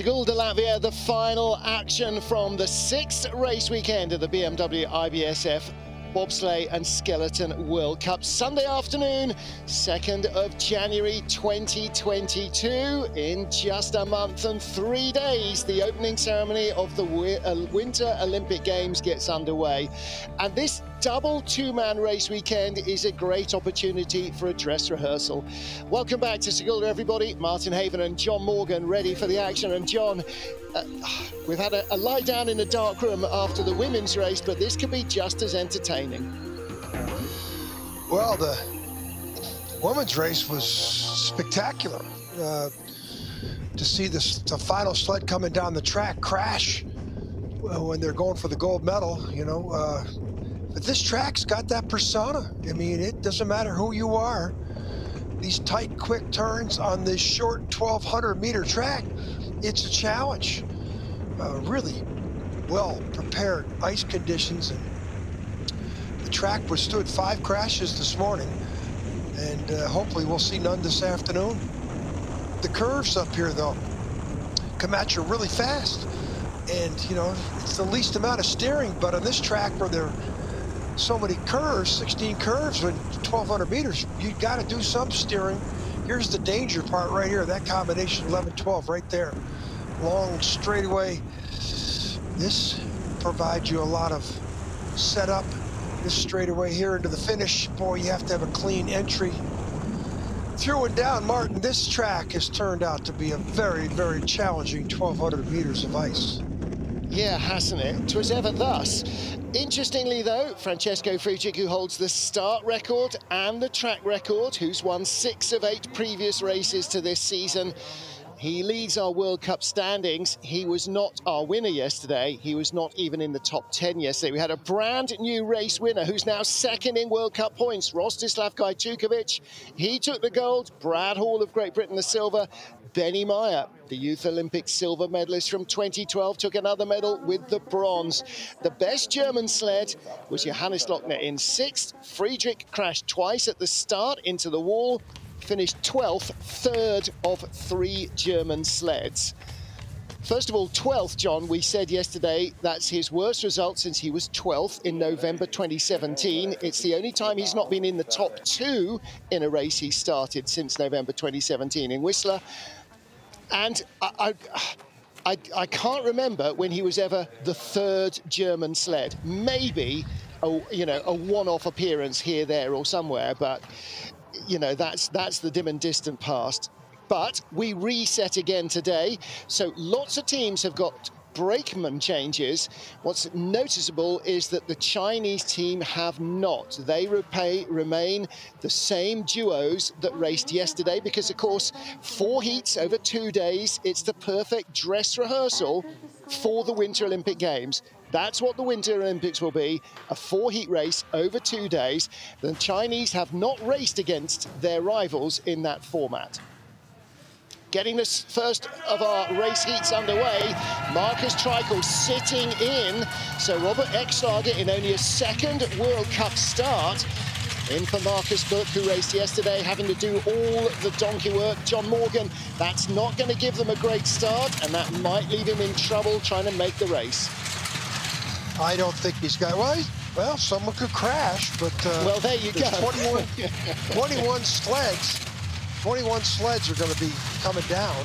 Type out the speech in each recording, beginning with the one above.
Sigulda Latvia, the final action from the sixth race weekend of the BMW IBSF Bobsleigh and Skeleton World Cup. Sunday afternoon, 2nd of January 2022. In just a month and three days, the opening ceremony of the uh, Winter Olympic Games gets underway. And this double two-man race weekend is a great opportunity for a dress rehearsal. Welcome back to Sigulda, everybody. Martin Haven and John Morgan ready for the action. And John, uh, we've had a, a lie down in a dark room after the women's race, but this could be just as entertaining. Well, the women's race was spectacular. Uh, to see this, the final sled coming down the track crash when they're going for the gold medal, you know. Uh, but this track's got that persona. I mean, it doesn't matter who you are. These tight, quick turns on this short 1,200 meter track, it's a challenge. Uh, really well prepared ice conditions and the track withstood five crashes this morning and uh, hopefully we'll see none this afternoon. The curves up here though come at you really fast and you know it's the least amount of steering but on this track where there are so many curves 16 curves with 1200 meters—you've got to do some steering here's the danger part right here that combination 11 12 right there long straightaway. This provides you a lot of setup. This straightaway here into the finish, boy, you have to have a clean entry. Through and down, Martin, this track has turned out to be a very, very challenging 1,200 meters of ice. Yeah, hasn't it? Twas ever thus. Interestingly, though, Francesco Friedrich, who holds the start record and the track record, who's won six of eight previous races to this season, he leads our World Cup standings. He was not our winner yesterday. He was not even in the top 10 yesterday. We had a brand new race winner who's now second in World Cup points, Rostislav Gaitiukevich. He took the gold. Brad Hall of Great Britain the silver. Benny Maier, the Youth Olympic silver medalist from 2012, took another medal with the bronze. The best German sled was Johannes Lochner in sixth. Friedrich crashed twice at the start into the wall finished 12th, third of three German sleds. First of all, 12th, John, we said yesterday that's his worst result since he was 12th in November 2017. It's the only time he's not been in the top two in a race he started since November 2017 in Whistler. And I, I, I, can't remember when he was ever the third German sled. Maybe a, you know, a one-off appearance here, there, or somewhere, but you know, that's, that's the dim and distant past. But we reset again today. So lots of teams have got brakeman changes. What's noticeable is that the Chinese team have not. They repay, remain the same duos that raced yesterday because, of course, four heats over two days. It's the perfect dress rehearsal for the Winter Olympic Games. That's what the Winter Olympics will be, a four-heat race over two days. The Chinese have not raced against their rivals in that format. Getting this first of our race heats underway, Markus Treichl sitting in. So Robert Exlager in only a second World Cup start. In for Marcus Buch, who raced yesterday, having to do all the donkey work. John Morgan, that's not going to give them a great start, and that might leave him in trouble trying to make the race. I don't think he's got, well, he's, well, someone could crash, but uh, well, there you go. 21, 21 sleds. 21 sleds are going to be coming down,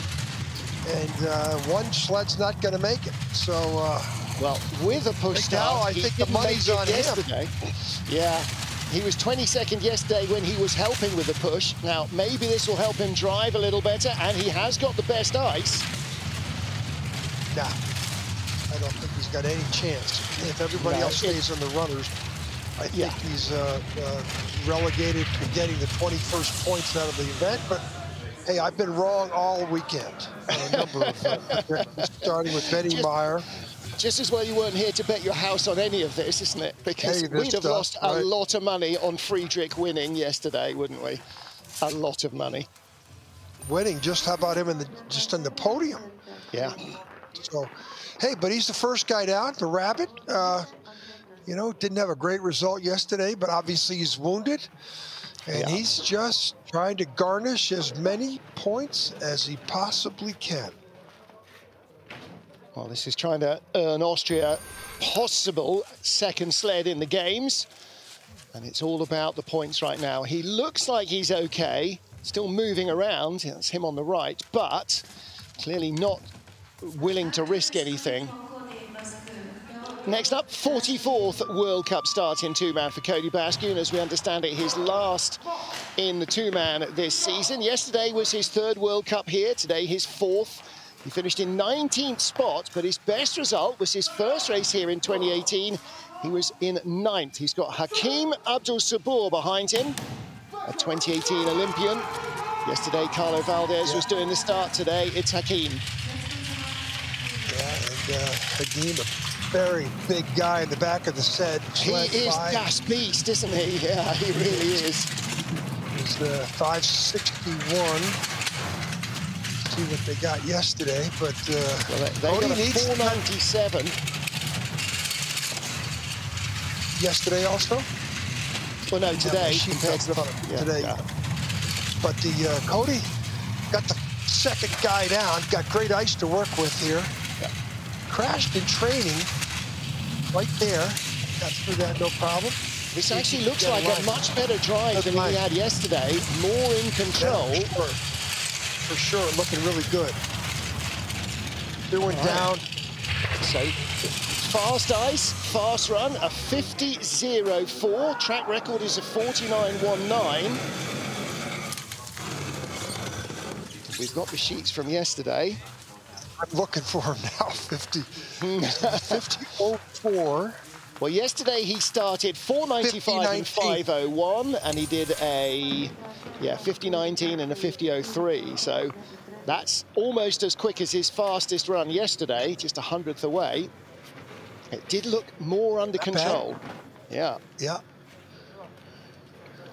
and uh, one sled's not going to make it. So, uh, well, with a push start, I think the money's on yesterday. him. Yeah, he was 22nd yesterday when he was helping with the push. Now, maybe this will help him drive a little better, and he has got the best ice. Nah, I don't think he's got any chance. If everybody no, else stays on the runners, I think yeah. he's uh, uh, relegated to getting the 21st points out of the event. But hey, I've been wrong all weekend on a number of uh, starting with Benny just, Maier. Just as well you weren't here to bet your house on any of this, isn't it? Because hey, we'd have stuff, lost right? a lot of money on Friedrich winning yesterday, wouldn't we? A lot of money. Winning, just how about him in the just on the podium? Yeah. So Hey, but he's the first guy down, the Rabbit. Uh, you know, didn't have a great result yesterday, but obviously he's wounded. And yeah. he's just trying to garnish as many points as he possibly can. Well, this is trying to earn Austria possible second sled in the games. And it's all about the points right now. He looks like he's okay, still moving around. That's him on the right, but clearly not willing to risk anything. Next up, 44th World Cup start in two-man for Cody Bascue. As we understand it, his last in the two-man this season. Yesterday was his third World Cup here, today his fourth. He finished in 19th spot, but his best result was his first race here in 2018. He was in ninth. He's got Hakeem Abdul Sabur behind him, a 2018 Olympian. Yesterday, Carlo Valdez yeah. was doing the start. Today, it's Hakeem. Yeah, and uh, Hakeem, very big guy in the back of the set. He is five. gas beast, isn't he? Yeah, he really is. He's uh, 561. See what they got yesterday, but uh, well, they, they got a 497. Yesterday also. Well, no, today compared to the yeah, today. Yeah. But the uh, Cody got the second guy down. Got great ice to work with here. Crashed in training right there. Got through that no problem. This actually looks like a much better drive than he had yesterday. More in control. Yeah, for, sure. for sure, looking really good. They went right. down. So fast ice, fast run, a 50.04. Track record is a 49.19. We've got the sheets from yesterday. I'm looking for him now, 50, 50.04. Well, yesterday he started 495 and 501, and he did a, yeah, 50.19 and a 50.03. So that's almost as quick as his fastest run yesterday, just a hundredth away. It did look more under Not control. Bad. Yeah. Yeah.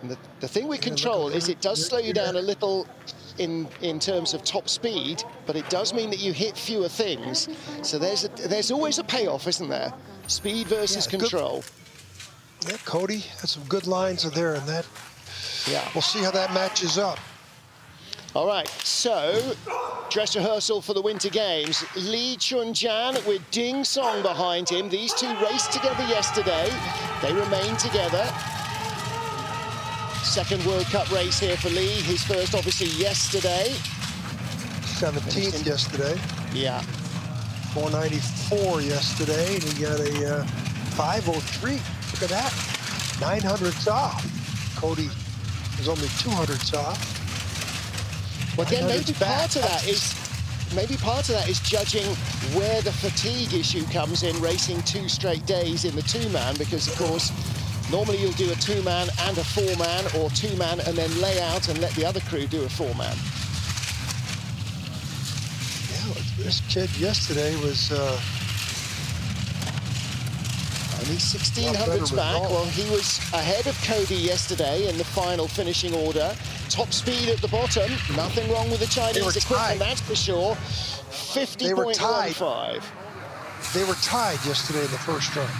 And the, the thing with control is it does slow you down a little in in terms of top speed, but it does mean that you hit fewer things. So there's a, there's always a payoff, isn't there? Speed versus yeah, control. Good. Yeah, Cody had some good lines are there in that. Yeah. We'll see how that matches up. All right, so dress rehearsal for the Winter Games. Lee Chun-jan with Ding Song behind him. These two raced together yesterday. They remain together. Second World Cup race here for Lee. His first, obviously, yesterday. 17th yesterday. Yeah. 494 yesterday, and he got a uh, 503. Look at that. 900 off. Cody is only 200 off. Well, again, maybe part of that is maybe part of that is judging where the fatigue issue comes in racing two straight days in the two-man because, of course, Normally you'll do a two-man and a four-man, or two-man and then lay out and let the other crew do a four-man. Yeah, this kid yesterday was... Uh, Only 1600s back. Well, he was ahead of Cody yesterday in the final finishing order. Top speed at the bottom. Nothing wrong with the Chinese equipment, that's for sure. 50.15. They were tied yesterday in the first run.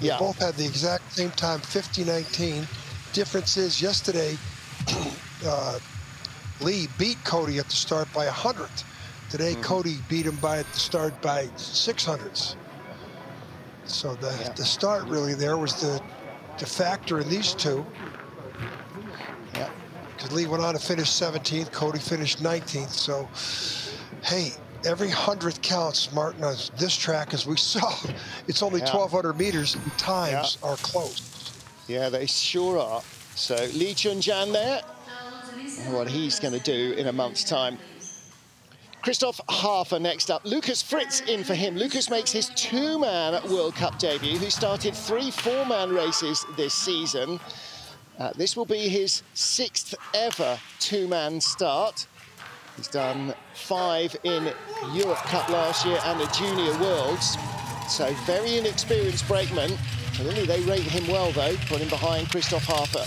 Yeah. Both had the exact same time, 50-19. Difference is yesterday, uh, Lee beat Cody at the start by 100. Today, mm -hmm. Cody beat him by at the start by 600s. So the, yeah. the start really there was the, the factor in these two. Yeah. Because Lee went on to finish 17th, Cody finished 19th. So, hey, every hundredth counts, Martin, on this track, as we saw. It's only yeah. 1,200 meters, and times yeah. are close. Yeah, they sure are. So Lee Chun-jan there, what he's going to do in a month's time. Christoph Hafer next up. Lucas Fritz in for him. Lucas makes his two-man World Cup debut, who started three four-man races this season. Uh, this will be his sixth ever two-man start. He's done five in Europe Cup last year and the Junior Worlds. So very inexperienced brakeman. Really, they rate him well, though, put him behind Christoph Hafer.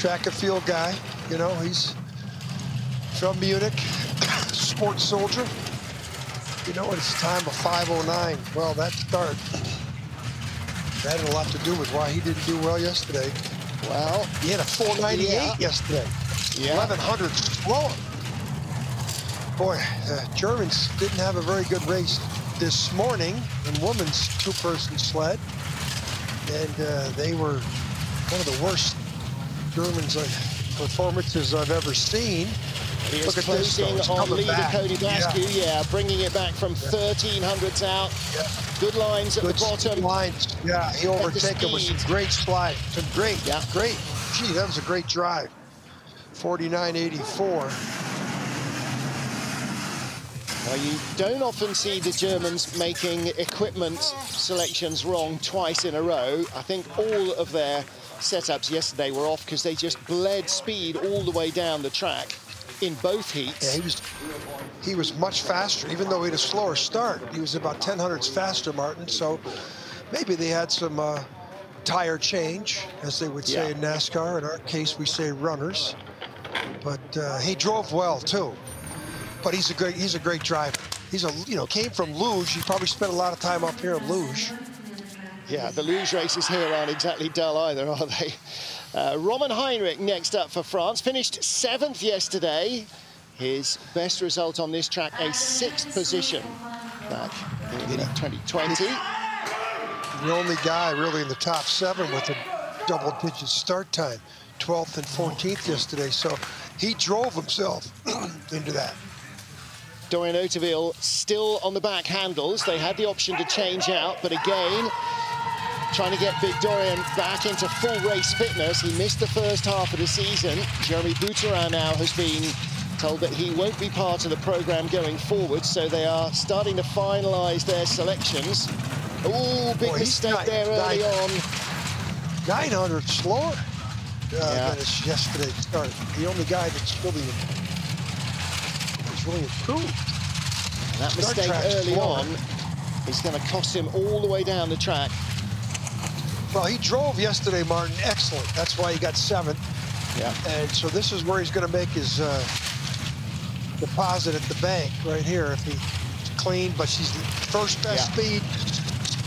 Track and field guy, you know, he's from Munich, sports soldier. You know, it's time of 5.09. Well, that start, that had a lot to do with why he didn't do well yesterday. Well, he had a 498 yeah. yesterday. Yeah. 1100 slower. Boy, the Germans didn't have a very good race this morning in women's two-person sled. And uh, they were one of the worst Germans performances I've ever seen. He is closing on leader back. Cody Bascue, yeah. yeah. bringing it back from yeah. 1300s out. Yeah. Good lines at Good the bottom. lines, yeah. He overtook overtaken with some great slide. Some great, yeah. great. Gee, that was a great drive. 49.84. Well, you don't often see the Germans making equipment selections wrong twice in a row. I think all of their setups yesterday were off because they just bled speed all the way down the track in both heats. Yeah, he was he was much faster, even though he had a slower start. He was about 10 hundredths faster, Martin. So maybe they had some uh, tire change, as they would say yeah. in NASCAR. In our case, we say runners. But uh, he drove well too. But he's a great he's a great driver. He's a you know came from luge. He probably spent a lot of time up here in luge. Yeah, the luge races here aren't exactly dull either, are they? Uh, Romain Heinrich next up for France. Finished seventh yesterday. His best result on this track, a sixth position back in 2020. The only guy really in the top seven with a double-digit start time, 12th and 14th yesterday. So he drove himself into that. Dorian Hauterville still on the back handles. They had the option to change out, but again, trying to get Big Dorian back into full race fitness. He missed the first half of the season. Jeremy Boutrin now has been told that he won't be part of the program going forward, so they are starting to finalize their selections. Oh, big Boy, mistake nine, there early nine, on. 900 slower yeah. than yesterday start. The only guy that's really, that's really improved. And that mistake early on is going to cost him all the way down the track. Well, he drove yesterday, Martin. Excellent. That's why he got seventh. Yeah. And so this is where he's going to make his uh, deposit at the bank right here. If he's clean, but she's the first best yeah. speed.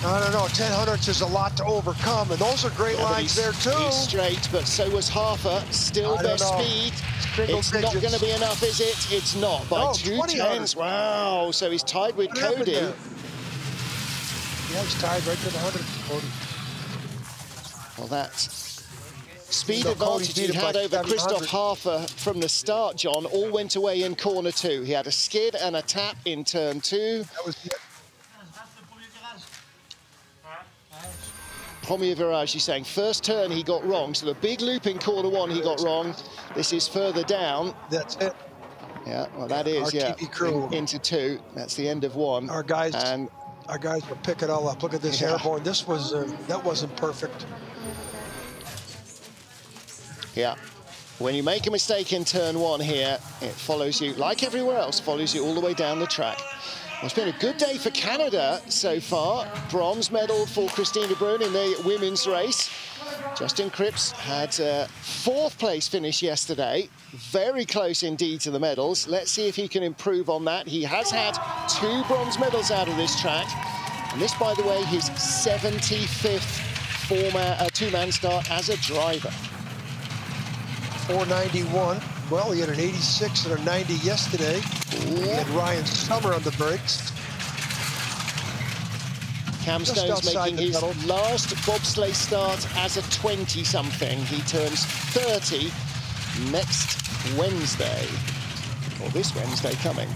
I don't know, 10 hundredths is a lot to overcome, and those are great yeah, lines there too. He's straight, but so was Hafer. Still best speed. it's digits. not going to be enough, is it? It's not by no, two tens. Wow! So he's tied with what Cody. Yeah, he's tied right to the hundred. Well, that speed advantage he had over Christoph Hafer from the start, John, all went away in corner two. He had a skid and a tap in turn two. That was Premier Virage, he's saying first turn he got wrong, so the big loop in corner one he got wrong. This is further down. That's it. Yeah, well that is, yeah, crew. In, into two. That's the end of one. Our guys, and our guys will pick it all up. Look at this yeah. airborne. This was, uh, that wasn't perfect. Yeah. When you make a mistake in turn one here, it follows you, like everywhere else, follows you all the way down the track. Well, it's been a good day for Canada so far. Bronze medal for Christine de Bruin in the women's race. Justin Kripps had a fourth place finish yesterday. Very close indeed to the medals. Let's see if he can improve on that. He has had two bronze medals out of this track. And this, by the way, his 75th uh, two-man start as a driver. 491. Well, he had an 86 and a 90 yesterday. He had Ryan Sommer on the brakes. Cam Stone's making his pedal. last bobsleigh start as a 20-something. He turns 30 next Wednesday, or this Wednesday coming.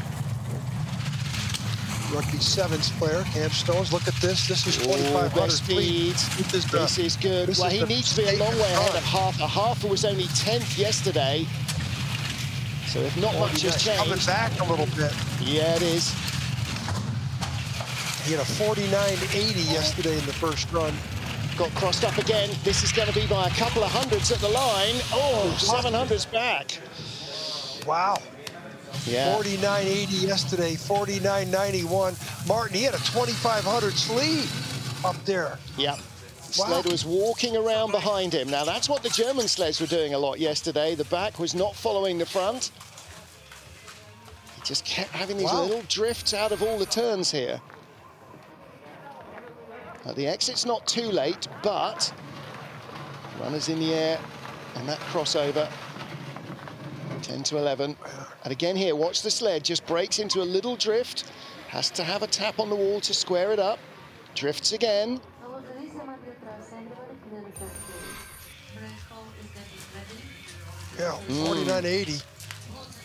Rugby sevens player, Cam Stones. Look at this. This is 2,500 speed. This, uh, this is good. This well, is he needs to be a long way ahead of Hafer. Hafer was only 10th yesterday. So if not much has changed. Coming back a little bit. Yeah, it is. He had a 49.80 yesterday in the first run. Got crossed up again. This is going to be by a couple of hundreds at the line. Oh, 700s back. Wow. Yeah. 49.80 yesterday, 49.91. Martin, he had a 2,500 lead up there. Yeah. Wow. Sled was walking around behind him. Now, that's what the German sleds were doing a lot yesterday. The back was not following the front. Just kept having these wow. little drifts out of all the turns here. Now, the exit's not too late, but runners in the air and that crossover 10 to 11. And again here, watch the sled, just breaks into a little drift. Has to have a tap on the wall to square it up. Drifts again. Yeah, 4980.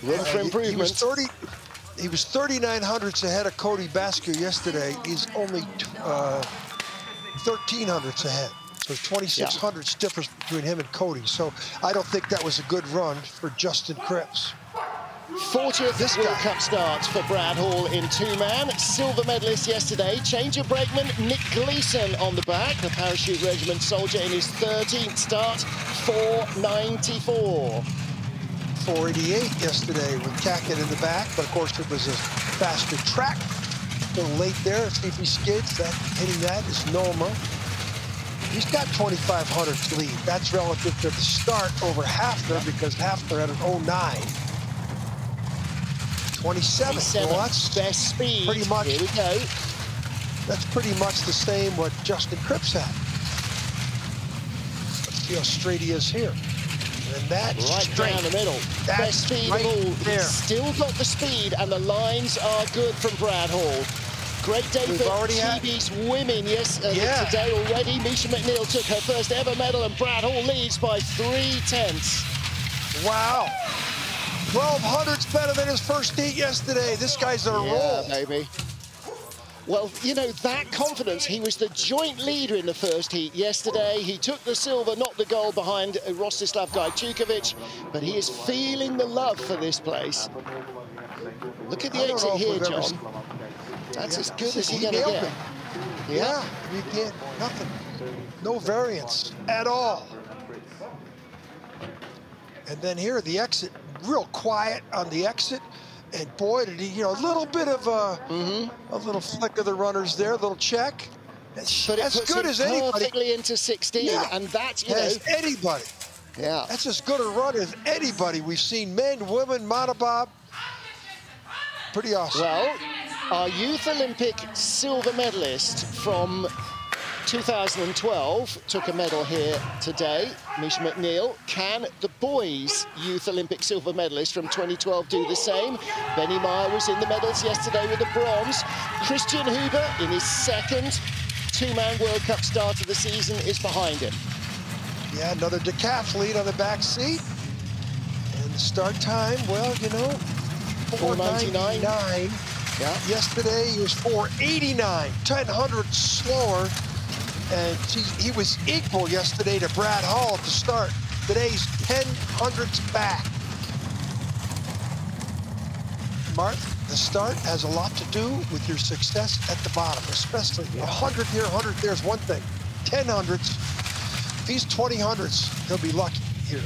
Room for he- improvement. He was 30. He was 39 hundredths ahead of Cody Bascue yesterday. He's only uh, 13 hundredths ahead. So 26 hundredths difference between him and Cody. So I don't think that was a good run for Justin Kripps. 40th This World. Cup start for Brad Hall in two-man. Silver medalist yesterday. Change of brakeman, Nick Gleeson on the back. The parachute regiment soldier in his 13th start, 494. 488 yesterday with Cackett in the back, but of course it was a faster track. A little late there. See if he skids. That hitting that is Noma. He's got 2,500 lead. That's relative to the start over Hafer because Hafer had an 09. 27. 27, Well, that's best speed. pretty much- Here we go. that's pretty much the same what Justin Kripps had. Let's see how straight he is here. And that's Right straight. down the middle. That's Best speed right of all. there. He's still got the speed, and the lines are good from Brad Hall. Great day We've for already had- women yes, uh, Yeah. today already. Mica McNeill took her first ever medal, and Brad Hall leads by three tenths. Wow. 12 hundredths better than his first heat yesterday. This guy's a Yeah, roll. baby. Well, you know, that confidence, he was the joint leader in the first heat yesterday. He took the silver, not the gold behind Rostislav Gaitiukevich, but he is feeling the love for this place. Look at the exit here, John. That's Yeah. as good as He you're going to get. it. Yeah, you can't, nothing. No variance at all. And then here, the exit, real quiet on the exit. And boy, did he, you know, a little bit of a, a little flick of the runners there, a little check. Mm-hmm. But it as puts good as anybody. perfectly into 16, Yeah. and that's, you know, As anybody. yeah. That's as good a run as anybody. We've seen men, women, monobob. Pretty awesome. Well, our Youth Olympic silver medalist from 2012 took a medal here today, Mica McNeill. Can the boys' Youth Olympic silver medalist from 2012 do the same? Benny Maier was in the medals yesterday with a bronze. Kristian Huber, in his second two-man World Cup start of the season, is behind him. Yeah, another decathlete on the back seat. And the start time, well, you know, 499. 499. Yeah. Yesterday he was 489, 10 hundredths slower. And he, he was equal yesterday to Brad Hall at the start. Today's 10 hundredths back. Mark, the start has a lot to do with your success at the bottom, especially 100 here, 100 there is one thing. 10 hundredths. If he's 20 hundredths, he'll be lucky here.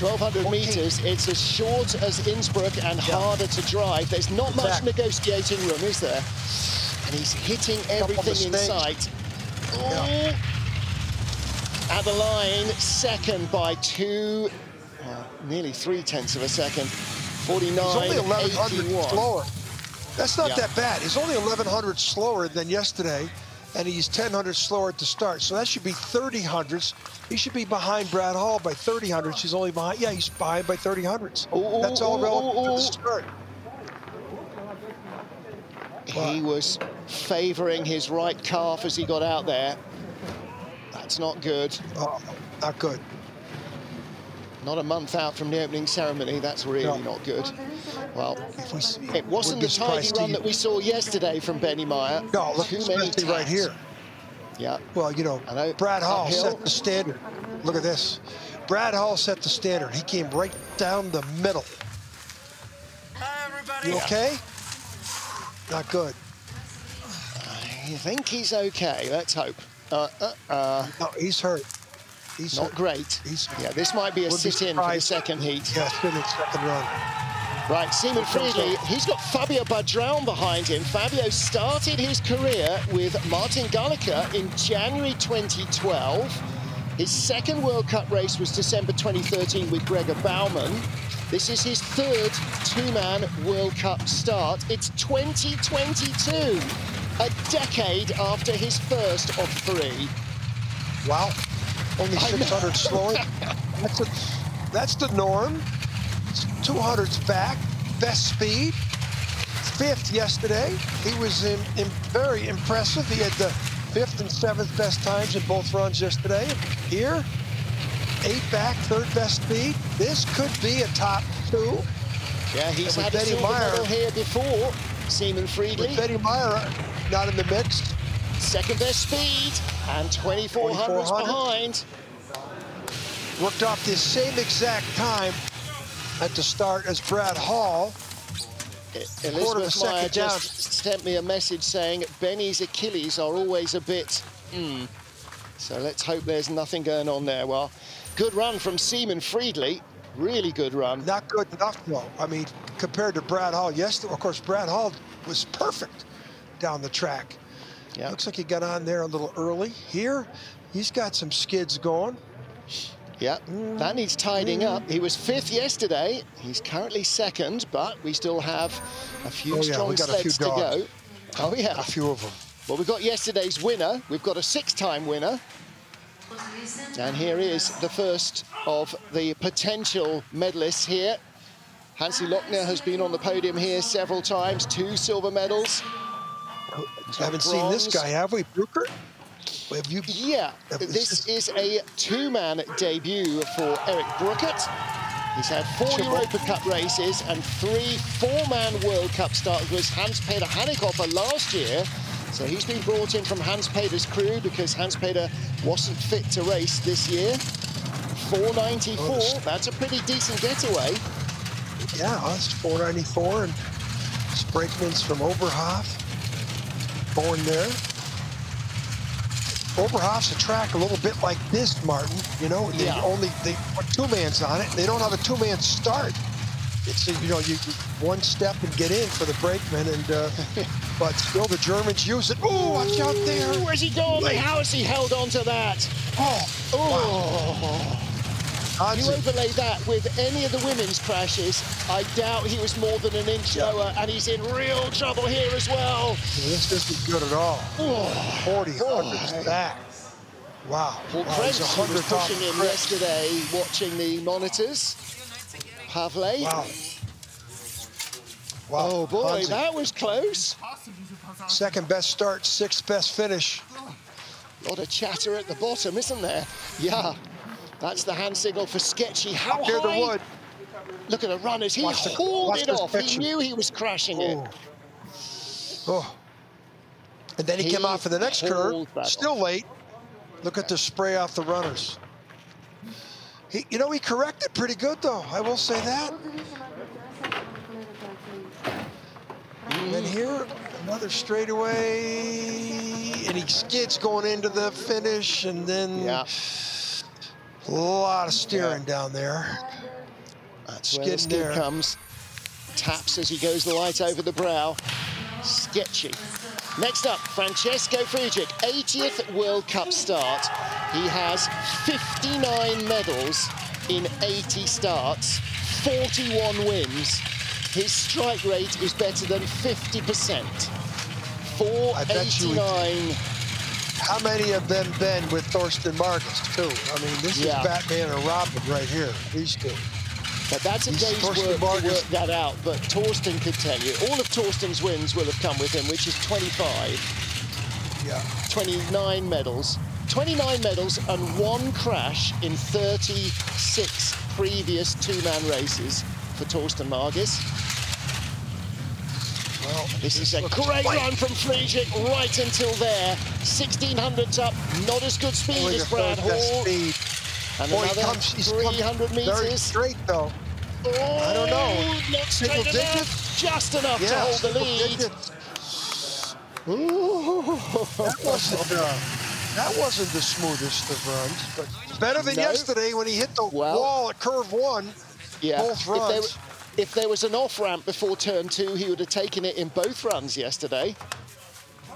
1,200 14. metres, it's as short as Innsbruck and harder to drive. There's not much negotiating room, is there? And he's hitting everything in sight. Yeah. Ooh. At the line, second by two, nearly three tenths of a second. 49, He's only 1,100 81. slower. That's not Yeah. that bad. He's only 1,100 slower than yesterday, and he's 1000 slower at the start. So that should be 30 hundredths. He should be behind Brad Hall by 30 hundredths. He's only behind. Yeah, he's behind by 30 hundredths. Ooh, That's all relative ooh, to the start. He was favouring his right calf as he got out there. That's not good. Oh, not good. Not a month out from the opening ceremony. That's really No. not good. Well, If we see, it wasn't the be tidy run to- that we saw yesterday from Benny Maier. No, look, Too many especially right here. Yeah. Well, you know, know. Brad Hall Uphill. set the standard. Look at this. Brad Hall set the standard. He came right down the middle. Hi, everybody. You okay? Not good. I think he's okay. Let's hope. Uh, uh, uh, No, he's hurt. He's not hurt. great. He's Yeah, this might be a sit-in for the second heat. Yeah, it's been his second run. Right, Simon Friedli, he's got Fabio Badrown behind him. Fabio started his career with Martin Gallica in January 2012. His second World Cup race was December 2013 with Gregor Baumann. This is his third two-man World Cup start. It's 2022, a decade after his first of three. Wow. Only 600 slower. That's, a, that's the norm. 200's back, best speed, fifth yesterday. He was in, in very impressive. He had the fifth and seventh best times in both runs yesterday. Here, eight back, third best speed. This could be a top two. Yeah, he's had a silver Maier, here before. Simon Friedli. Betty Maier not in the mix. Second best speed and 2400s behind. Worked off the same exact time at the start as Brad Hall. Elizabeth Maier just sent me a message saying Benny's Achilles are always a bit, hmm. So let's hope there's nothing going on there. Well, good run from Simon Friedli. Really good run. Not good enough, though. I mean, compared to Brad Hall. yesterday, of course, Brad Hall was perfect down the track. Yeah. Looks like he got on there a little early. Here, he's got some skids going. Yeah, mm. that needs tidying up. Mm. He was fifth yesterday. He's currently second, but we still have a few oh, strong yeah, sleds to go. Oh, yeah. A few of them. Well, we've got yesterday's winner. We've got a six-time winner. And here is the first of the potential medalists here. Hansi Lochner has been on the podium here several times, two silver medals. Haven't bronze. seen this guy, have we, Bruker? Have you? Yeah, this is a two-man debut for Erec Bruckert. He's had four Europa Cup races and three four-man World Cup starts with Hans-Peter Hannighofer last year. So he's been brought in from Hans-Peter's crew because Hans-Peter wasn't fit to race this year. 494, oh, that's a pretty decent getaway. Yeah, that's 494 and Sprakeman's from Oberhof, born there. Oberhof's a track a little bit like this, Martin. You know, they yeah. only they put two mans on it. They don't have a two man start. It's you know you one step and get in for the brakeman, and uh, but still the Germans use it. Oh, watch out there! Where's he going? How has he held on to that? Oh, oh. Wow. You overlay that with any of the women's crashes, I doubt he was more than an inch yeah. lower, and he's in real trouble here as well. this isn't good at all. Oh. 40, oh. back. Wow. Paul wow, Krebs was pushing him Krebs. yesterday, watching the monitors. Pavle. Wow. Wow. Oh, boy, Hansi. that was close. Second best start, sixth best finish. A lot of chatter at the bottom, isn't there? Yeah. That's the hand signal for Sketchy. How high? the wood. Look at the runners. He watch hauled the, it off. He knew he was crashing oh. it. Oh. And then he, he came off for the next curve. Still off. late. Look at the spray off the runners. He, you know, he corrected pretty good, though. I will say that. And here, another straightaway. And he skids going into the finish. And then... Yeah a lot of steering yeah. down there. Uh, That's where the skid there. comes. Taps as he goes the light over the brow. Sketchy. Next up, Francesco Friedrich, 80th World Cup start. He has 59 medals in 80 starts, 41 wins. His strike rate is better than 50%. 489 how many of them been with Thorsten Margis, too? I mean, this yeah. is Batman and Robin right here, these two. But that's a day's work to work that out, but Torsten could tell you. All of Torsten's wins will have come with him, which is 25. Yeah. 29 medals. 29 medals and one crash in 36 previous two-man races for Torsten Margis. Well, this is a great run from Friedrich right until there. 1600s up, not as good speed as Brad Hall. Speed. And Boy, another comes, 300 meters. Very straight though. Oh, I don't know. Not single digits? Just enough yeah, to hold the lead. Ooh, that wasn't uh, that wasn't the smoothest of runs, but better than no. yesterday when he hit the well, wall at curve one. Yeah, both runs if there was an off-ramp before turn two, he would have taken it in both runs yesterday.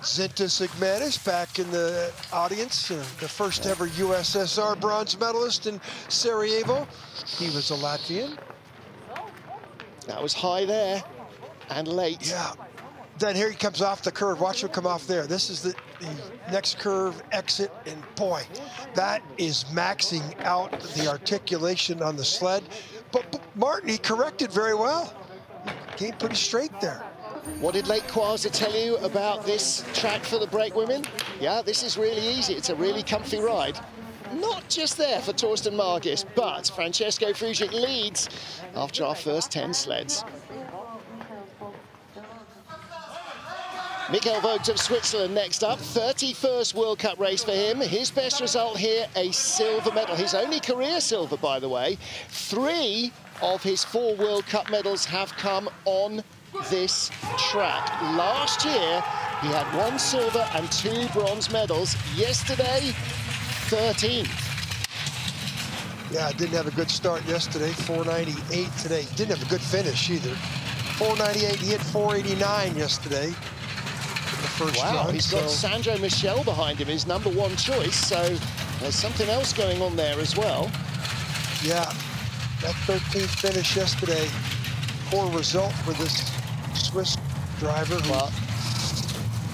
Zintis Ekmanis back in the audience, uh, the first ever USSR bronze medalist in Sarajevo. He was a Latvian. That was high there and late. Yeah. Then here he comes off the curve. Watch him come off there. This is the, the next curve exit, and boy, that is maxing out the articulation on the sled but, but Martin, he corrected very well. He came pretty straight there. What did Lake Quasi tell you about this track for the brake women? Yeah, this is really easy. It's a really comfy ride. Not just there for Torsten Margis, but Francesco Friedrich leads after our first 10 sleds. Michael Vogt of Switzerland next up, 31st World Cup race for him. His best result here, a silver medal. His only career silver, by the way. Three of his four World Cup medals have come on this track. Last year, he had one silver and two bronze medals. Yesterday, 13th. Yeah, didn't have a good start yesterday, 498 today. Didn't have a good finish either. 498, he hit 489 yesterday. The first wow, run, he's so. got Sandro Michel behind him, his number one choice, so there's something else going on there as well. Yeah, that 13th finish yesterday, poor result for this Driver. Who, well,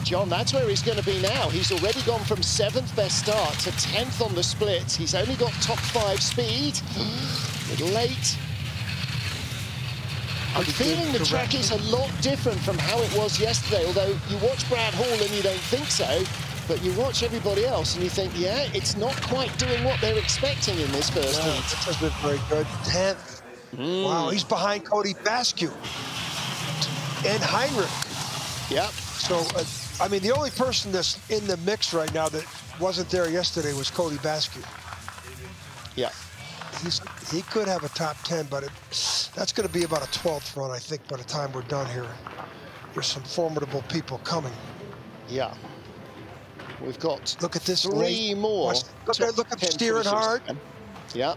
John, that's where he's going to be now. He's already gone from seventh best start to 10th on the split. He's only got top five speed. A little late. I'm feeling the track is a lot different from how it was yesterday, although you watch Brad Hall and you don't think so, but you watch everybody else and you think, yeah, it's not quite doing what they're expecting in this first no, heat. This has been very good. 10th. Mm. Wow, he's behind Cody Bascue and Heinrich. Yep. So, uh, I mean, the only person that's in the mix right now that wasn't there yesterday was Cody Bascue. Yeah. He's, he could have a top 10, but it, that's going to be about a 12th run, I think, by the time we're done here. There's some formidable people coming. Yeah. We've got look at this three more. Look at look at steering hard. Yeah.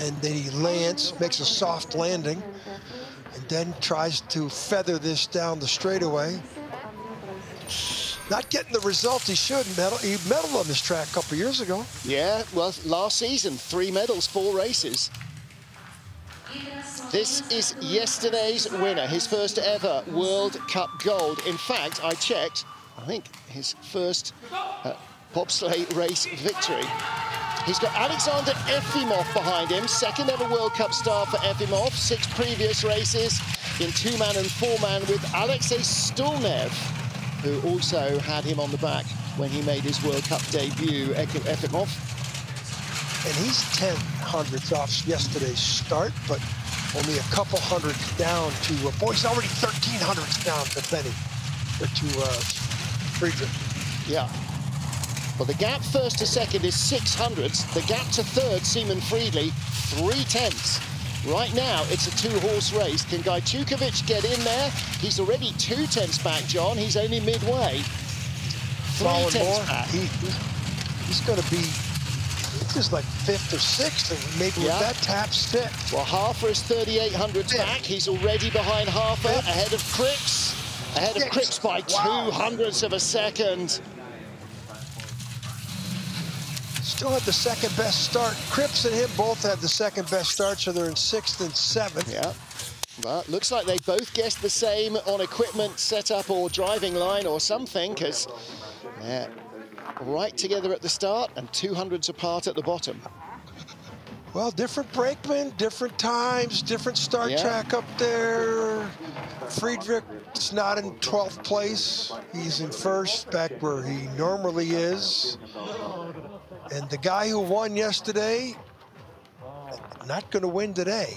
And then he lands, makes a soft landing and then tries to feather this down the straightaway. Not getting the result he should. Medal, he medaled on this track a couple years ago. Yeah, well, last season, three medals, four races. This is yesterday's winner, his first ever World Cup gold. In fact, I checked, I think his first uh, bobsleigh race victory. He's got Alexander Efimov behind him, second ever World Cup star for Efimov, six previous races in two-man and four-man with Alexei Stulnev, who also had him on the back when he made his World Cup debut, Efimov. And he's 10 hundredths off yesterday's start, but only a couple hundredths down to, uh, boy, he's already 13 hundredths down to Benny, or to uh, Friedrich. Yeah. Well, the gap first to second is six hundredths. The gap to third, Simon Friedli, three tenths. Right now, it's a two-horse race. Can Gaitiukevich get in there? He's already two tenths back, John. He's only midway. Three Falling tenths back. He, he's going to be, this is like fifth or sixth, and maybe Yeah. with that tap sit. Well, Hafer is 3,800 hundredths back. He's already behind Fifth. ahead of Kripps. Ahead of Kripps by Wow. two hundredths of a second. Still had the second best start. Kripps and him both had the second best start, so they're in sixth and seventh. Yeah. Well, looks like they both guessed the same on equipment setup or driving line or something, because they're right together at the start and 200s apart at the bottom. Well, different brakemen, different times, different start Yeah. track up there. Friedrich's not in 12th place. He's in first, back where he normally is. And the guy who won yesterday, not going to win today.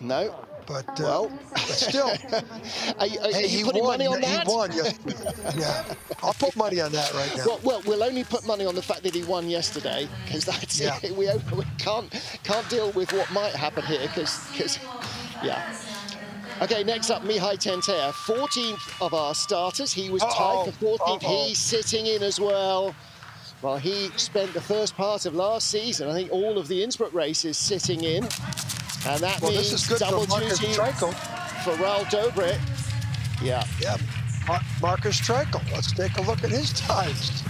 No. But, uh, Well, but still, are, you- are hey, you he putting won. money on that? He won yesterday. yeah, I'll put money on that right now. Well, well, we'll only put money on the fact that he won yesterday, because that's Yeah. it. We, we can't can't deal with what might happen here, because yeah. Okay, next up, Mihai Tentea, 14th of our starters. He was Uh-oh. tied for 14th. Uh-oh. He's sitting in as well. Well, he spent the first part of last season, I think all of the Innsbruck races sitting in. And that Well, means this is good double for Markus duty Treichl. for Raul Dobrit. Yeah, Yeah, Mar- Markus Treichl. Let's take a look at his times.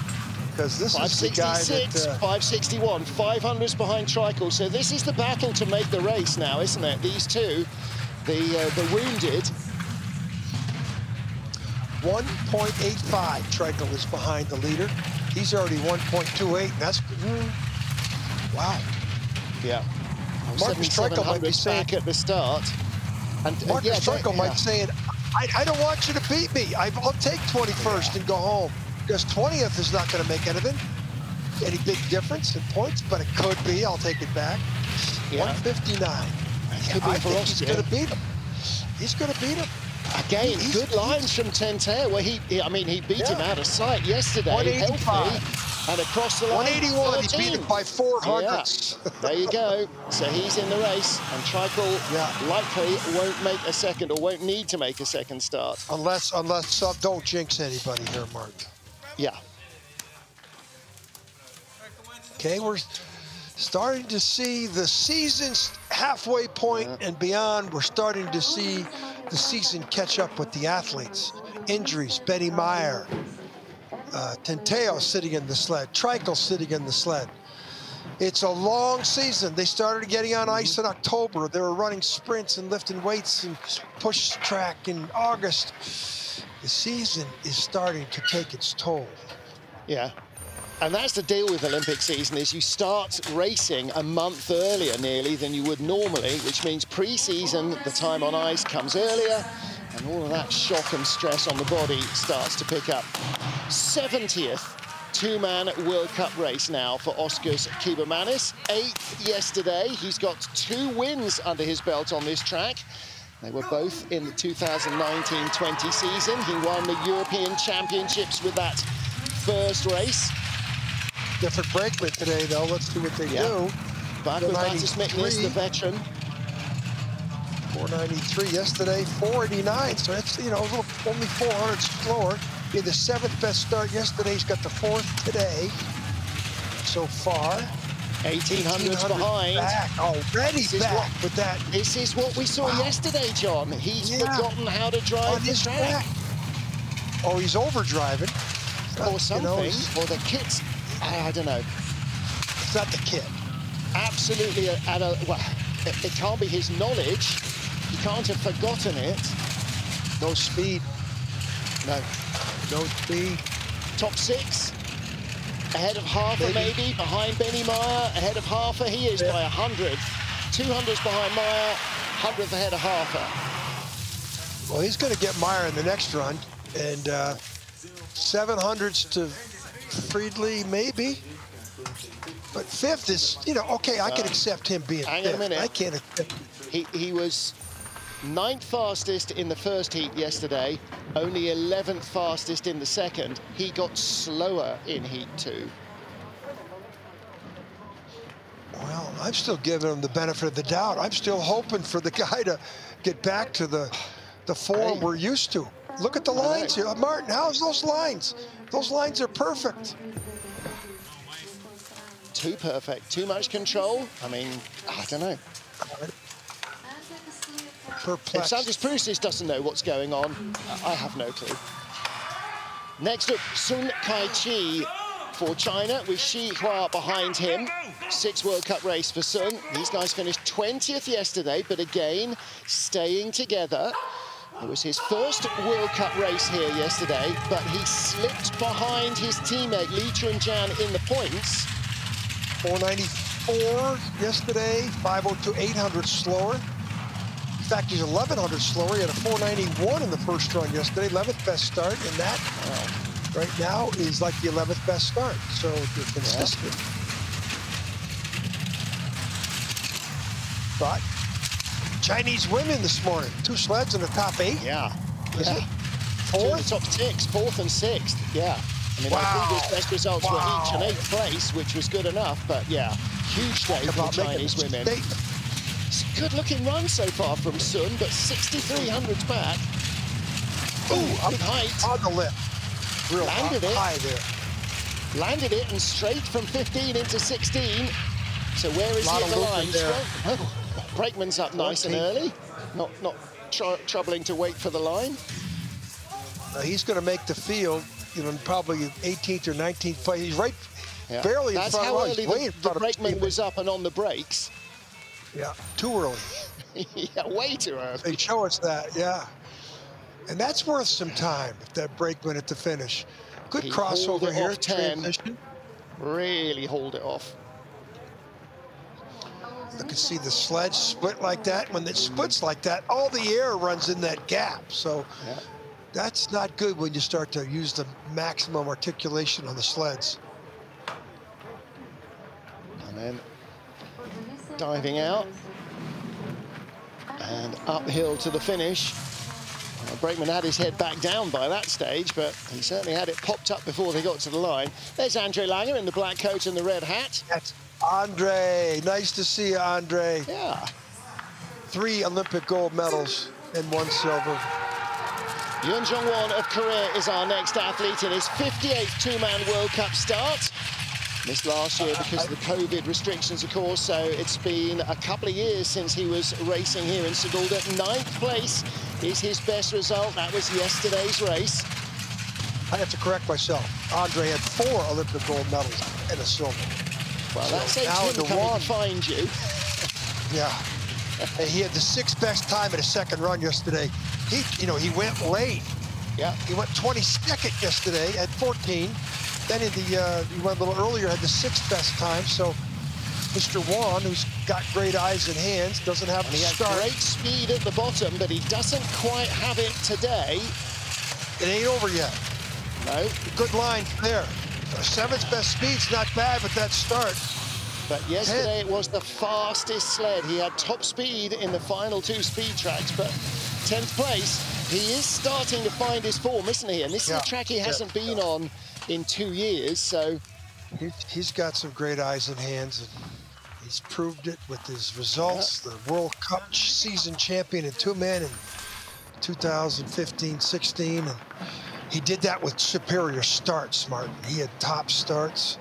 Because this is the guy that... Uh, 561, 500s behind Treichl. So this is the battle to make the race now, isn't it? These two, the uh, the wounded. 1.85 Treichl is behind the leader. He's already 1.28, that's, mm, wow. Yeah. Markus Treichl might be saying back at the start. And uh, Markus yeah, Treichl yeah. might saying, I, I, don't want you to beat me. I, will take 21st yeah. and go home because 20th is not going to make anything, any big difference in points, but it could be. I'll take it back. Yeah. 159. Could be I think he's going to beat him. He's going to beat him. Again, good lines from Tentea, where he, I mean, he beat yeah. him out of sight yesterday. 185. and across the line. 181, 13. he beat him by 400. Yeah. there you go. So he's in the race, and Treichl yeah. likely won't make a second or won't need to make a second start. Unless, unless, uh, don't jinx anybody here, Mark. Yeah. Okay, we're starting to see the season's halfway point yeah. and beyond. We're starting to see the season catch up with the athletes. Injuries, Benny Maier, uh, Tentea sitting in the sled, Treichl sitting in the sled. It's a long season. They started getting on ice in October. They were running sprints and lifting weights and push track in August. The season is starting to take its toll. Yeah. And that's the deal with Olympic season is you start racing a month earlier nearly than you would normally, which means pre-season, the time on ice comes earlier, and all of that shock and stress on the body starts to pick up. 70th two-man World Cup race now for Oskars Kibermanis. Eighth yesterday. He's got two wins under his belt on this track. They were both in the 2019-20 season. He won the European Championships with that first race. Different brakeman today, though. Let's see what they yeah. do. Back with Matiss Miknis, the veteran. 493 yesterday, 489. So that's, you know, only 400 slower. He had the seventh best start yesterday. He's got the fourth today so far. 1800s behind. Back, already back what, with that. This is what we saw wow. yesterday, John. He's yeah. forgotten how to drive On the track. Back. Oh, he's overdriving. Or something. You know, or the kit's I, don't know. It's not the kit. Absolutely at a, well, it, it can't be his knowledge. He can't have forgotten it. No speed. No. No speed. Top six. Ahead of Hafer, maybe. maybe, behind Benny Maier. Ahead of Hafer. he is yeah. by a hundredth. Two behind Maier, hundredth ahead of Hafer. Well, he's going to get Maier in the next run. And uh, 700s to Friedli, maybe. But fifth is, you know, okay, I can uh, accept him being hang fifth. a minute. I can't accept He, he was ninth fastest in the first heat yesterday, only 11th fastest in the second. He got slower in heat two. Well, I'm still giving him the benefit of the doubt. I'm still hoping for the guy to get back to the, the form hey. we're used to. Look at the lines here. Martin, how's those lines? Those lines are perfect. Too perfect. Too much control. I mean, I don't know. Perplexed. If Sandis Prusis doesn't know what's going on, I have no clue. Next up, Sun Kaizhi for China with Shi Hua behind him. Six World Cup race for Sun. These guys finished 20th yesterday, but again, staying together. It was his first World Cup race here yesterday, but he slipped behind his teammate Lee Chun-jan in the points. 494 yesterday, 502, 800 slower. In fact, he's 1,100 slower. He had a 491 in the first run yesterday, 11th best start, and that uh, right now is like the 11th best start. So they're consistent. Yeah. But Chinese women this morning. Two sleds in the top eight. Yeah. Is yeah. Fourth? top six, fourth and sixth. Yeah. I mean, wow. previous best results wow. were each in eighth place, which was good enough. But yeah, huge day for the Chinese women. It's a good-looking run so far from Sun, but 6,300 back. Ooh, up height. On the lip. Real Landed it. high there. Landed it and straight from 15 into 16. So where is he at the line? Oh. Brakeman's up nice and early. Not not tr troubling to wait for the line. He's going to make the field, you know, probably 18th or 19th place. He's right, yeah. barely That's in front how of early the, the brakeman was up and on the brakes. Yeah, too early. yeah, way too early. They show us that, yeah. And that's worth some time, if that brakeman at the finish. Good he crossover here, 10. Transition. Really hold it off. You can see the sledge split like that. When it splits like that, all the air runs in that gap. So yeah. that's not good when you start to use the maximum articulation on the sleds. And then diving out and uphill to the finish. Brakeman had his head back down by that stage, but he certainly had it popped up before they got to the line. There's Andre Lange in the black coat and the red hat. That's Andre. Nice to see you, Andre. Yeah. Three Olympic gold medals and one silver. Yun Jong Won of Korea is our next athlete in his 58th two-man World Cup start. Missed last year because of the COVID restrictions, of course, so it's been a couple of years since he was racing here in Sigulda. Ninth place is his best result. That was yesterday's race. I have to correct myself. Andre had four Olympic gold medals and a silver. Well, so that saves him coming one. find you. yeah. he had the sixth best time at his second run yesterday. He, you know, he went late. Yeah. He went 22nd yesterday at 14. Then in the, uh, he went a little earlier, had the sixth best time. So Mr. Won, who's got great eyes and hands, doesn't have and he has great speed at the bottom, but he doesn't quite have it today. It ain't over yet. No. Good line there. Seventh best speed's not bad with that start. But yesterday it was the fastest sled. He had top speed in the final two speed tracks, but 10th place, he is starting to find his form, isn't he? And this yeah. is a track he hasn't yeah. been on in two years, so... he's got some great eyes and hands, and he's proved it with his results. Yeah. The World Cup season champion in two men in 2015-16, and he did that with superior starts, Martin. He had top starts.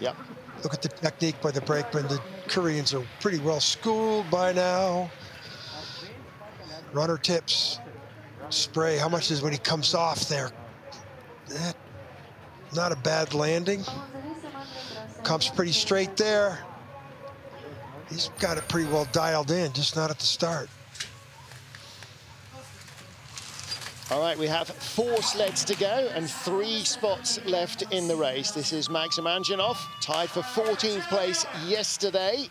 Yep. Look at the technique by the brakeman. The Koreans are pretty well schooled by now. Runner tips, spray. How much is when he comes off there? That not a bad landing. Comes pretty straight there. He's got it pretty well dialed in, just not at the start. All right, we have four sleds to go and three spots left in the race. This is Maxim Andrianov, tied for 14th place yesterday.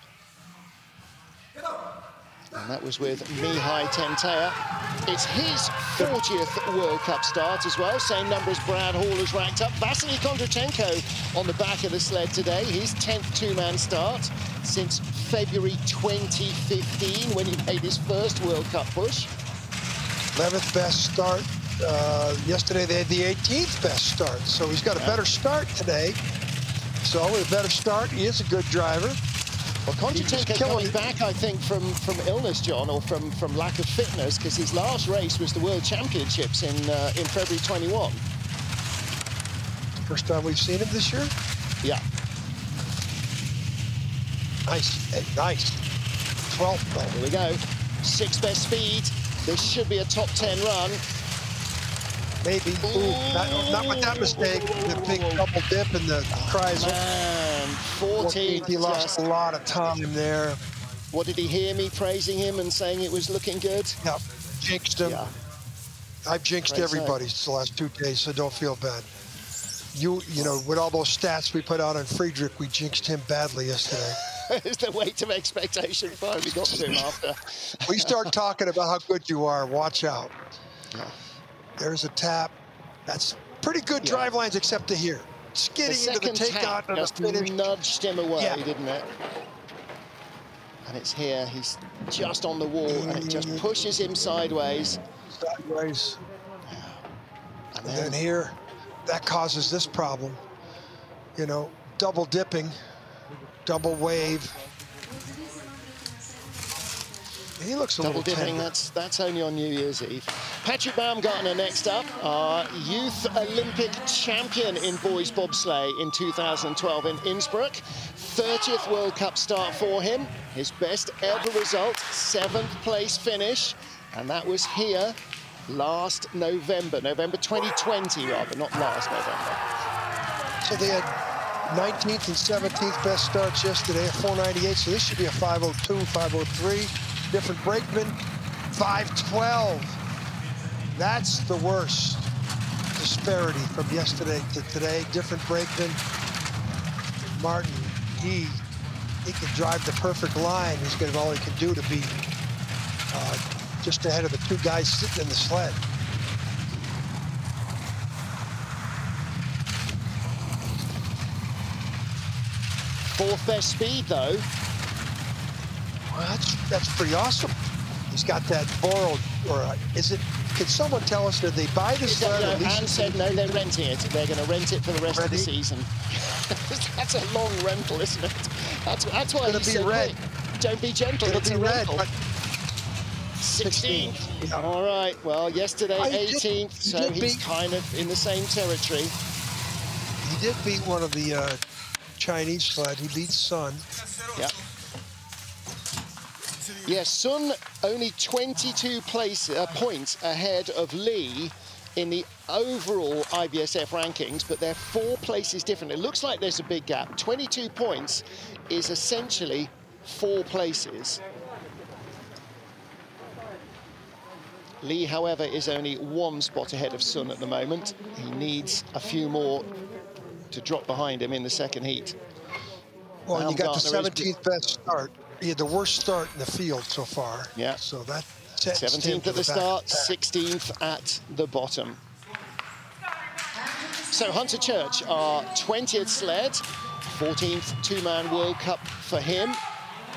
And that was with Mihai Tentea. It's his 40th World Cup start as well. Same number as Brad Hall has racked up. Vasily Kondratyenko on the back of the sled today. His 10th two-man start since February 2015 when he made his first World Cup push. 11th best start. Uh, yesterday they had the 18th best start. So he's got a better start today. So with a better start, he is a good driver. Well, Kondratyenko coming it. back, I think, from, from illness, John, or from, from lack of fitness, because his last race was the World Championships in uh, in February 21. First time we've seen him this year? Yeah. Nice, hey, nice. 12th, Here we go. Six best speed. This should be a top 10 run. Maybe. Ooh, not, not, with that mistake. The big double dip and the cries. Man, 14. He lost a lot of time there. What did he hear me praising him and saying it was looking good? Yeah, jinxed him. Yeah. I've jinxed Great everybody the last two days, so don't feel bad. You, you know, with all those stats we put out on Friedrich, we jinxed him badly yesterday. is the weight of expectation finally got to him after. we start talking about how good you are. Watch out. Yeah. There's a tap. That's pretty good yeah. drive lines, except to here. Skidding the into the takeout and just the finish. nudged him away, yeah. didn't it? And it's here. He's just on the wall, and it just pushes him sideways. Sideways. And then, and then here, that causes this problem. You know, double dipping, double wave. He looks a Double little dipping, that's, that's only on New Year's Eve. Patrick Baumgartner next up, our youth Olympic champion in boys bobsleigh in 2012 in Innsbruck. 30th World Cup start for him. His best ever result, seventh place finish. And that was here last November, November 2020 rather, not last November. So they had 19th and 17th best starts yesterday at 498, so this should be a 502, 503 different brakeman, 512. That's the worst disparity from yesterday to today. Different brakeman. Martin, he he can drive the perfect line. He's going to all he can do to be uh, just ahead of the two guys sitting in the sled. Fourth best speed, though. Well, that's, that's pretty awesome. He's got that borrowed, or uh, is it, can someone tell us, did they buy the sled? No, Anne said no, they're renting it. They're going to rent it for the rest Ready? of the season. that's a long rental, isn't it? That's, that's why it's he's be so red. quick. Don't be gentle, It'll it's be a red, rental. But 16th. Yeah. All right, well, yesterday 18th, so he's beat, kind of in the same territory. He did beat one of the uh, Chinese sled. He beats Sun. Yeah. Yes, Sun only 22 place, uh, points ahead of Lee in the overall IBSF rankings, but they're four places different. It looks like there's a big gap. 22 points is essentially four places. Lee, however, is only one spot ahead of Sun at the moment. He needs a few more to drop behind him in the second heat. Well, you got the 17th best start. He had the worst start in the field so far. Yeah. So that 17th at the, the start, 16th at the bottom. So Hunter Church, our 20th sled, 14th two-man World Cup for him.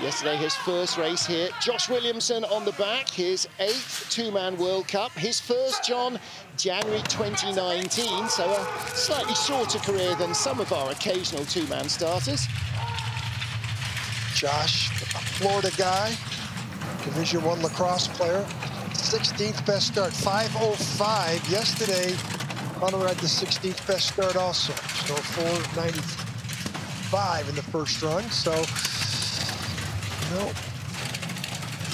Yesterday, his first race here. Josh Williamson on the back, his eighth two-man World Cup. His first, John, January 2019, so a slightly shorter career than some of our occasional two-man starters. Josh, Florida guy, Division One lacrosse player, 16th best start, 5.05. Yesterday, Hunter had the 16th best start also, so 4.95 in the first run. So, you know,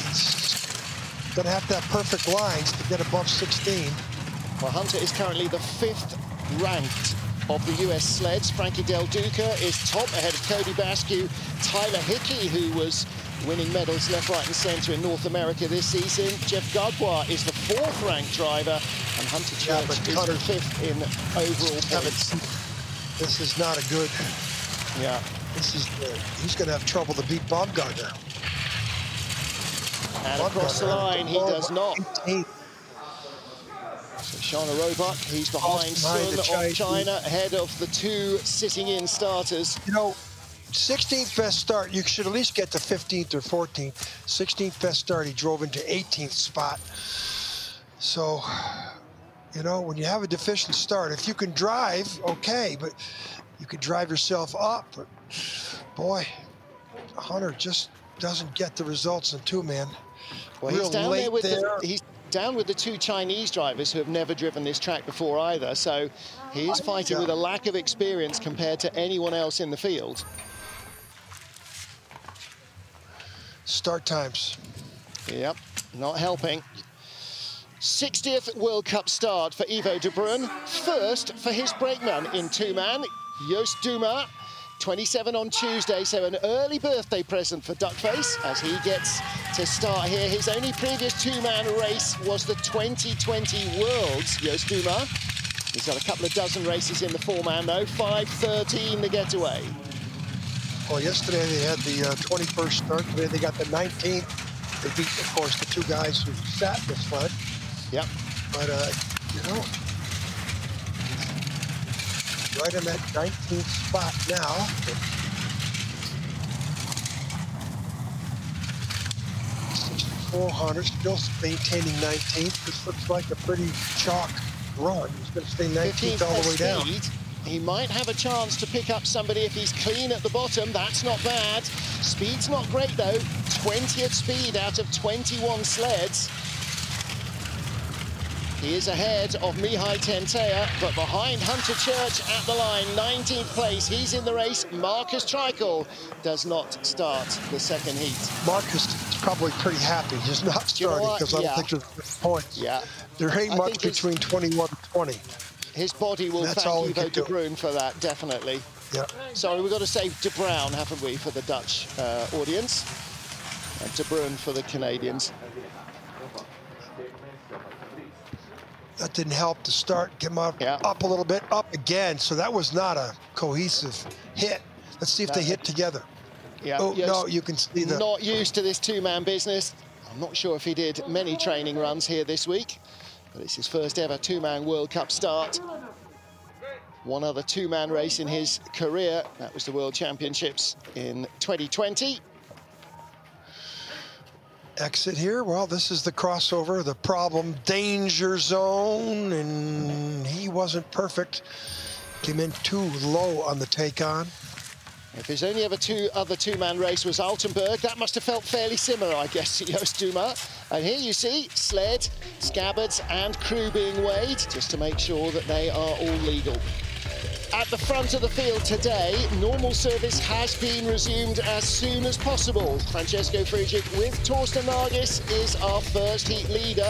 he's going to have to have perfect lines to get above 16. Well, Hunter is currently the fifth ranked of the US sleds. Frankie Del Duca is top ahead of Cody Bascue, Tyler Hickey, who was winning medals left, right and centre in North America this season. Jeff Gadbois is the fourth ranked driver, and Hunter Church yeah, is fifth in overall points. This is not a good... Yeah. This is good. He's going to have trouble to beat Baumgartner. And across the line, he does not. So Shana Roebuck, he's behind Sun of China, ahead of the two sitting in starters. You know, 16th best start, you should at least get to 15th or 14th. 16th best start, he drove into 18th spot. So, you know, when you have a deficient start, if you can drive, okay, but you can drive yourself up. Boy, Hunter just doesn't get the results in two, man. Well, Real he's down there with there. the he's down with the two Chinese drivers who have never driven this track before either. So he is fighting with a lack of experience compared to anyone else in the field. Start times. Yep, not helping. 60th World Cup start for Ivo de Bruin. First for his brakeman in two-man, Joost Duma. 27 on Tuesday, so an early birthday present for Duckface as he gets to start here. His only previous two-man race was the 2020 Worlds, Joost Duma. He's got a couple of dozen races in the four-man, though. 5.13 the getaway. Well, yesterday they had the uh, 21st start. Today they got the 19th. They beat, of course, the two guys who sat in the sled. Yep. But, uh, you know, right in that 19th spot now. 400, still maintaining 19th. This looks like a pretty chalk run. He's going to stay 19th all the way down. Speed. He might have a chance to pick up somebody if he's clean at the bottom. That's not bad. Speed's not great, though. 20th speed out of 21 sleds. He is ahead of Mihai Tentea, but behind Hunter Church at the line, 19th place. He's in the race. Markus Treichl does not start the second heat. Markus is probably pretty happy. He's not starting because I don't think there's points. Yeah. There ain't much between 21 and 20. His body will That's thank Ivo de Bruin for that, definitely. Yeah. Sorry, we've got to say De Bruin, haven't we, for the Dutch uh, audience? And De Bruin for the Canadians. That didn't help to start, get him up, yeah. up a little bit, up again. So that was not a cohesive hit. Let's see if they hit together. Yeah, Oh, Joost no, you can see the... Not used to this two-man business. I'm not sure if he did many training runs here this week, but it's his first ever two-man World Cup start. One other two-man race in his career, that was the World Championships in 2020. Exit here. Well, this is the crossover, the problem danger zone, and he wasn't perfect. Came in too low on the take on. If his only ever two other two-man race was Altenberg, that must have felt fairly similar, I guess, to Joost Duma. And here you see sled, scabbards and crew being weighed just to make sure that they are all legal. At the front of the field today, normal service has been resumed as soon as possible. Francesco Friedrich with Thorsten Margis is our first heat leader.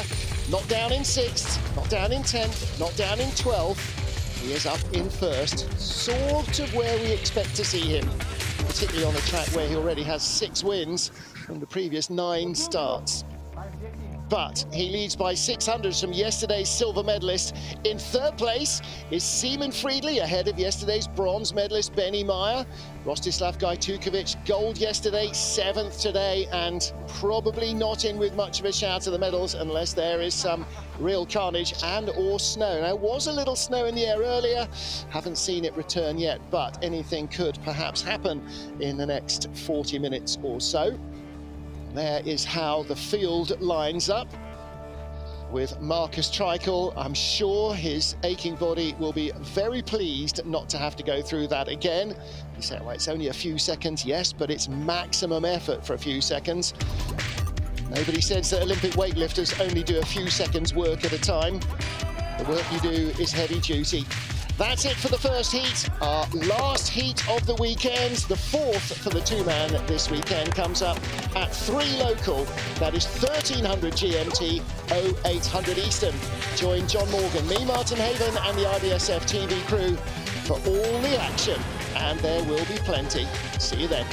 Not down in sixth, not down in 10th, not down in 12th. He is up in first, sort of where we expect to see him, particularly on a track where he already has six wins from the previous nine starts but he leads by 600s from yesterday's silver medalist. In third place is Simon Friedli, ahead of yesterday's bronze medalist Benny Maier. Rostislav Gaitiukevich, gold yesterday, seventh today, and probably not in with much of a shout of the medals unless there is some real carnage and or snow. Now, was a little snow in the air earlier, haven't seen it return yet, but anything could perhaps happen in the next 40 minutes or so. There is how the field lines up with Markus Treichl. I'm sure his aching body will be very pleased not to have to go through that again. You say, well, it's only a few seconds, yes, but it's maximum effort for a few seconds. Nobody says that Olympic weightlifters only do a few seconds work at a time. The work you do is heavy duty. That's it for the first heat. Our last heat of the weekend, the fourth for the two-man this weekend, comes up at 3 local. That is 1300 GMT, 0800 Eastern. Join John Morgan, me, Martin Haven, and the IBSF TV crew for all the action. And there will be plenty. See you then.